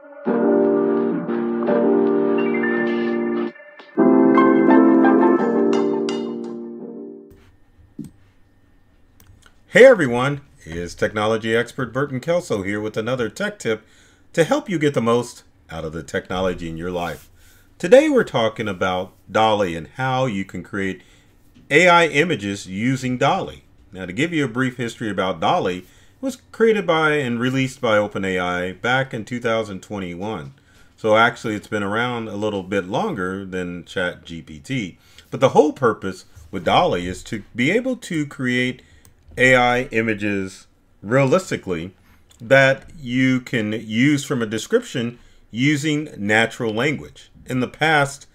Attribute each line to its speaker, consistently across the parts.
Speaker 1: Hey everyone, it's technology expert Burton Kelso here with another tech tip to help you get the most out of the technology in your life. Today we're talking about DALL-E and how you can create AI images using DALL-E. Now to give you a brief history about it was created by and released by OpenAI back in 2021. So actually it's been around a little bit longer than ChatGPT. But the whole purpose with DALL-E is to be able to create AI images realistically that you can use from a description using natural language. In the past,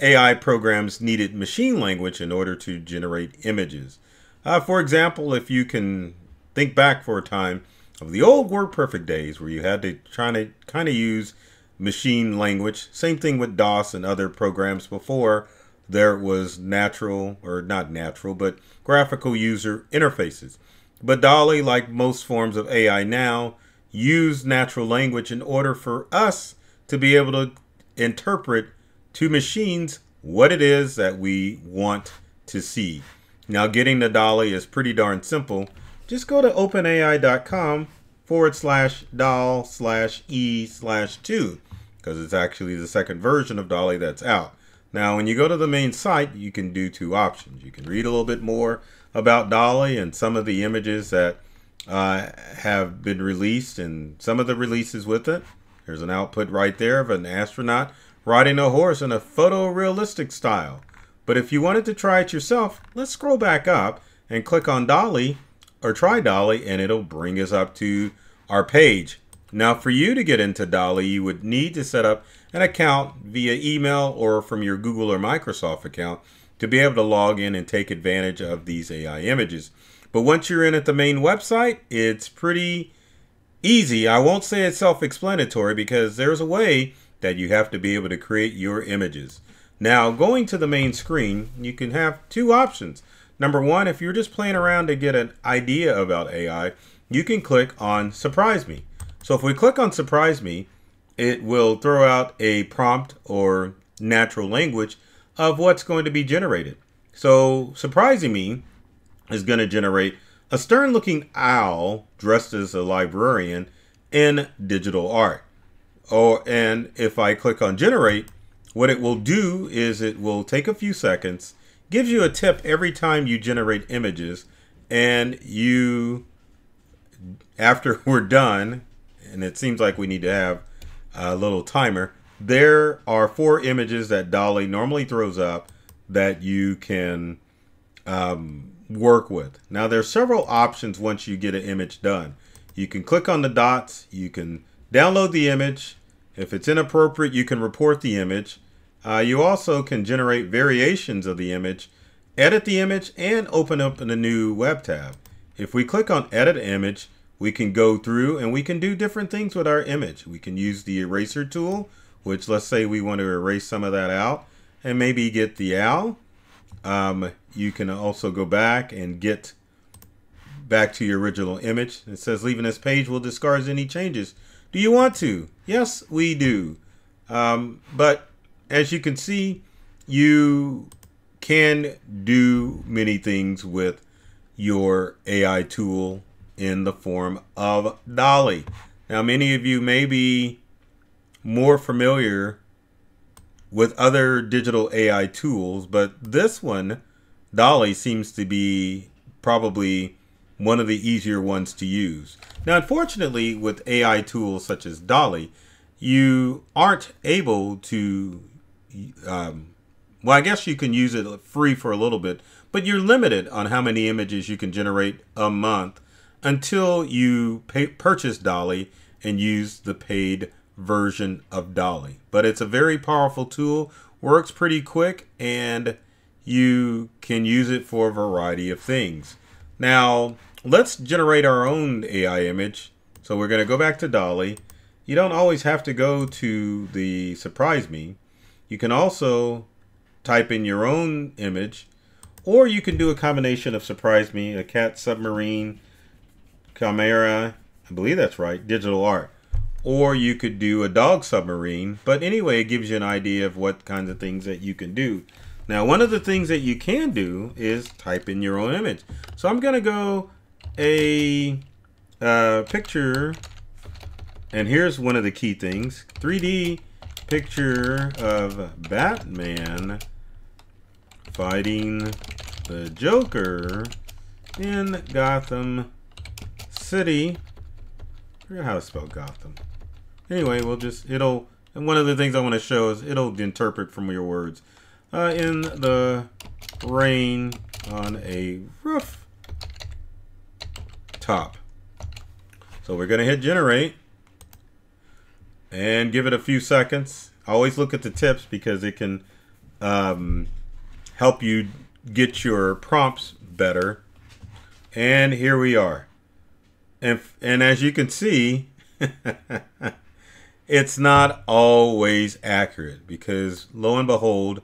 Speaker 1: AI programs needed machine language in order to generate images. Uh, for example, if you can think back for a time of the old WordPerfect days where you had to try to kind of use machine language, same thing with DOS and other programs before, there was natural, or not natural, but graphical user interfaces. But DALL-E, like most forms of AI now, use natural language in order for us to be able to interpret to machines what it is that we want to see. Now, getting the DALL-E is pretty darn simple. Just go to openai.com forward slash doll slash e slash 2 because it's actually the second version of DALL-E that's out. Now, when you go to the main site, you can do two options. You can read a little bit more about DALL-E and some of the images that uh, have been released and some of the releases with it. There's an output right there of an astronaut riding a horse in a photorealistic style. But if you wanted to try it yourself, let's scroll back up and click on DALL-E or try DALL-E and it'll bring us up to our page. Now for you to get into DALL-E, you would need to set up an account via email or from your Google or Microsoft account to be able to log in and take advantage of these AI images. But once you're in at the main website, it's pretty easy. I won't say it's self-explanatory because there's a way that you have to be able to create your images. Now, going to the main screen, you can have two options. Number one, if you're just playing around to get an idea about AI, you can click on Surprise Me. So if we click on Surprise Me, it will throw out a prompt or natural language of what's going to be generated. So Surprising Me is going to generate a stern looking owl dressed as a librarian in digital art. Oh, and if I click on generate, what it will do is it will take a few seconds, gives you a tip every time you generate images, and you, after we're done, and it seems like we need to have a little timer. There are four images that DALL-E normally throws up that you can um, work with. Now there's several options once you get an image done. You can click on the dots, you can download the image. If it's inappropriate, you can report the image. Uh, you also can generate variations of the image, edit the image, and open up in a new web tab. If we click on edit image, we can go through and we can do different things with our image. We can use the eraser tool, which let's say we want to erase some of that out and maybe get the owl. Um, you can also go back and get back to your original image. It says leaving this page will discard any changes. Do you want to? Yes, we do. Um, but as you can see, you can do many things with your AI tool in the form of DALL-E. Now, many of you may be more familiar with other digital AI tools, but this one, DALL-E, seems to be probably one of the easier ones to use. Now, unfortunately, with AI tools such as DALL-E, you aren't able to, um, well, I guess you can use it free for a little bit, but you're limited on how many images you can generate a month until you pay, purchase DALL-E and use the paid version of DALL-E. But it's a very powerful tool, works pretty quick, and you can use it for a variety of things. Now, let's generate our own AI image. So we're going to go back to DALL-E. You don't always have to go to the Surprise Me. You can also type in your own image, or you can do a combination of Surprise Me, a cat submarine, Chimera, I believe that's right, digital art. or you could do a dog submarine. But anyway, it gives you an idea of what kinds of things that you can do. Now, one of the things that you can do is type in your own image. So I'm going to go a uh, picture, and here's one of the key things. 3D picture of Batman fighting the Joker in Gotham City. I forget how to spell Gotham. Anyway, we'll just, it'll, and one of the things I want to show is it'll interpret from your words. Uh, in the rain on a roof top. So we're going to hit generate and give it a few seconds. Always look at the tips because it can um, help you get your prompts better. And here we are. And, and as you can see, it's not always accurate because lo and behold,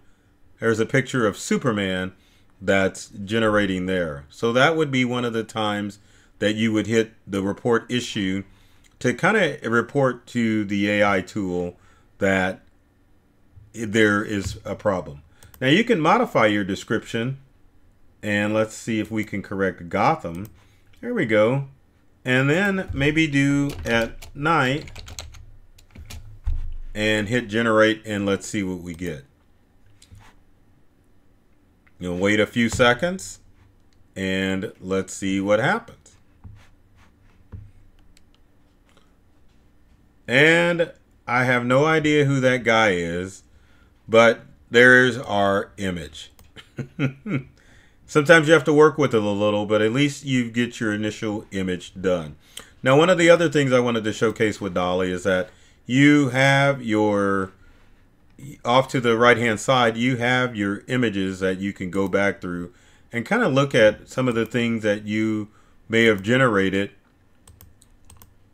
Speaker 1: there's a picture of Superman that's generating there. So that would be one of the times that you would hit the report issue to kind of report to the AI tool that there is a problem. Now you can modify your description and let's see if we can correct Gotham. There we go. And then maybe do at night and hit generate and let's see what we get. You'll wait a few seconds and let's see what happens. And I have no idea who that guy is, but there's our image. Sometimes you have to work with it a little, but at least you get your initial image done. Now, one of the other things I wanted to showcase with DALL-E is that you have your, off to the right hand side, you have your images that you can go back through and kind of look at some of the things that you may have generated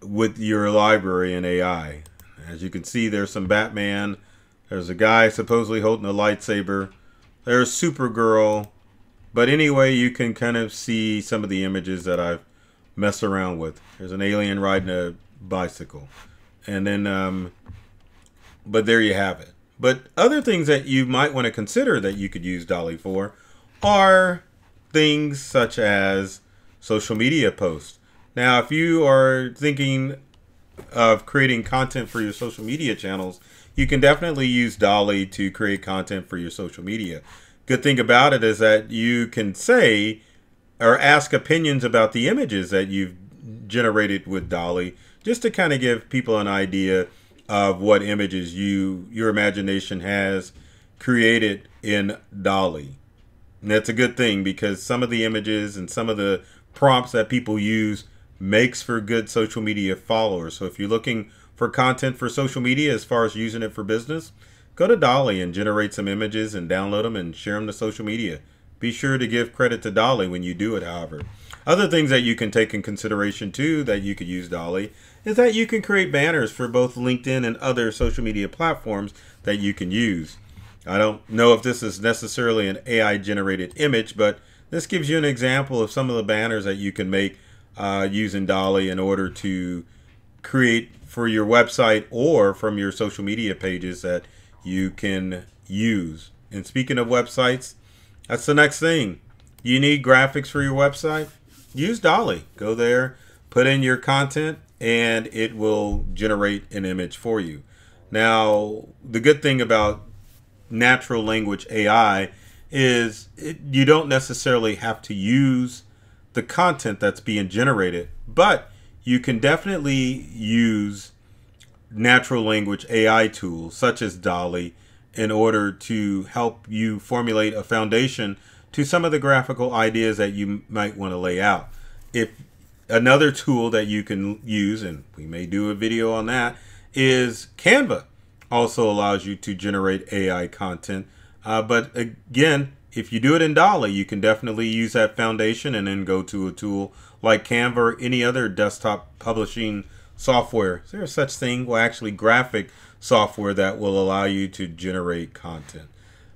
Speaker 1: with your library in AI. As you can see, there's some Batman. There's a guy supposedly holding a lightsaber. There's Supergirl. But anyway, you can kind of see some of the images that I've messed around with. There's an alien riding a bicycle. And then, um, but there you have it. But other things that you might want to consider that you could use DALL-E for are things such as social media posts. Now, if you are thinking of creating content for your social media channels, you can definitely use DALL-E to create content for your social media. Good thing about it is that you can say or ask opinions about the images that you've generated with DALL-E just to kind of give people an idea of what images you your imagination has created in DALL-E. And that's a good thing because some of the images and some of the prompts that people use makes for good social media followers. So if you're looking for content for social media as far as using it for business, go to DALL-E and generate some images and download them and share them to social media. Be sure to give credit to DALL-E when you do it, however. Other things that you can take in consideration too that you could use DALL-E is that you can create banners for both LinkedIn and other social media platforms that you can use. I don't know if this is necessarily an AI generated image, but this gives you an example of some of the banners that you can make uh, using DALL-E in order to create for your website or from your social media pages that you can use. And speaking of websites, that's the next thing. You need graphics for your website? Use DALL-E. Go there, put in your content, and it will generate an image for you. Now, the good thing about natural language AI is it, you don't necessarily have to use the content that's being generated, but you can definitely use natural language AI tools such as DALL-E in order to help you formulate a foundation to some of the graphical ideas that you might want to lay out. If another tool that you can use, and we may do a video on that, is Canva. Also allows you to generate AI content. Uh, but again, if you do it in DALL-E, you can definitely use that foundation and then go to a tool like Canva or any other desktop publishing software. Is there such thing? Well, actually, graphic software that will allow you to generate content.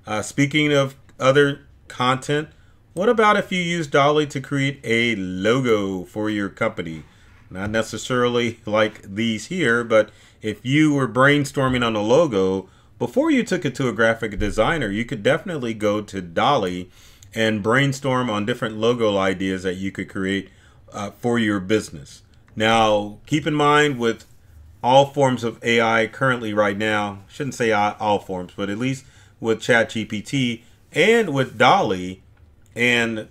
Speaker 1: Uh, speaking of other content, what about if you use DALL-E to create a logo for your company? Not necessarily like these here, but if you were brainstorming on a logo, before you took it to a graphic designer, you could definitely go to DALL-E and brainstorm on different logo ideas that you could create uh, for your business. Now, keep in mind with all forms of AI currently right now, shouldn't say all forms, but at least with ChatGPT and with DALL-E and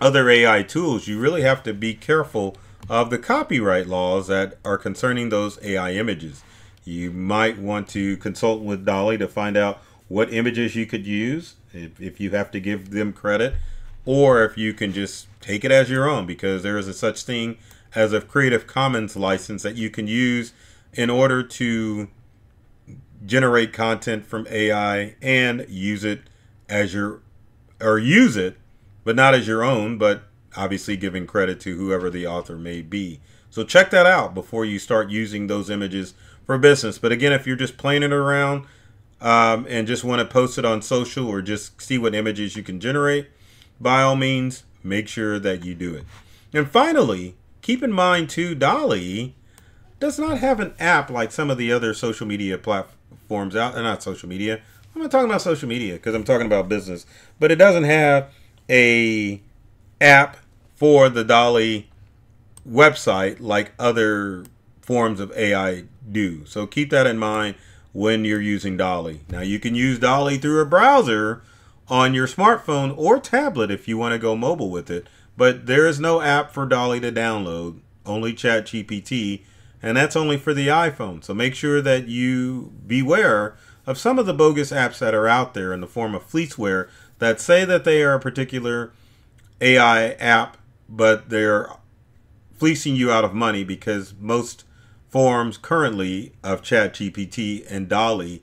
Speaker 1: other AI tools, you really have to be careful of the copyright laws that are concerning those AI images. You might want to consult with DALL-E to find out what images you could use if, if you have to give them credit or if you can just take it as your own because there is a such thing as a Creative Commons license that you can use in order to generate content from AI and use it as your or use it but not as your own but obviously giving credit to whoever the author may be. So check that out before you start using those images for business. But again, if you're just playing it around um, and just want to post it on social or just see what images you can generate, by all means, make sure that you do it. And finally, keep in mind too, DALL-E does not have an app like some of the other social media platforms out. Not social media. I'm not talking about social media because I'm talking about business. But it doesn't have a app for the DALL-E website like other forms of AI do. So keep that in mind when you're using DALL-E. Now you can use DALL-E through a browser on your smartphone or tablet if you want to go mobile with it. But there is no app for DALL-E to download, only ChatGPT, and that's only for the iPhone. So make sure that you beware of some of the bogus apps that are out there in the form of fleeceware that say that they are a particular AI app, but they're fleecing you out of money because most forms currently of ChatGPT and DALL-E,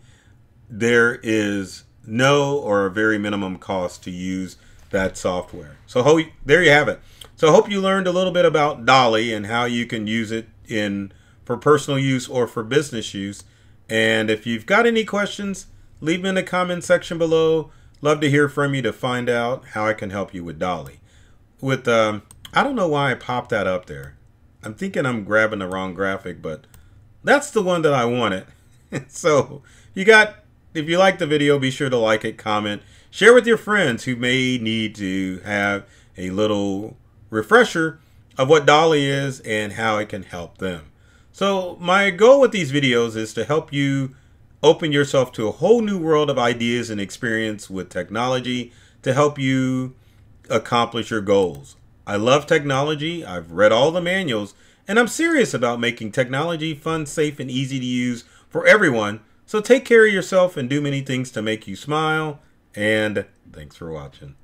Speaker 1: there is no or a very minimum cost to use that software. So ho- there you have it. So I hope you learned a little bit about DALL-E and how you can use it in for personal use or for business use. And if you've got any questions, leave them in the comment section below. Love to hear from you to find out how I can help you with DALL-E. With um, I don't know why I popped that up there. I'm thinking I'm grabbing the wrong graphic, but that's the one that I wanted. so you got if you like the video, be sure to like it, comment, share with your friends who may need to have a little refresher of what DALL-E is and how it can help them. So my goal with these videos is to help you open yourself to a whole new world of ideas and experience with technology to help you accomplish your goals. I love technology. I've read all the manuals and I'm serious about making technology fun, safe, and easy to use for everyone so take care of yourself and do many things to make you smile. And thanks for watching.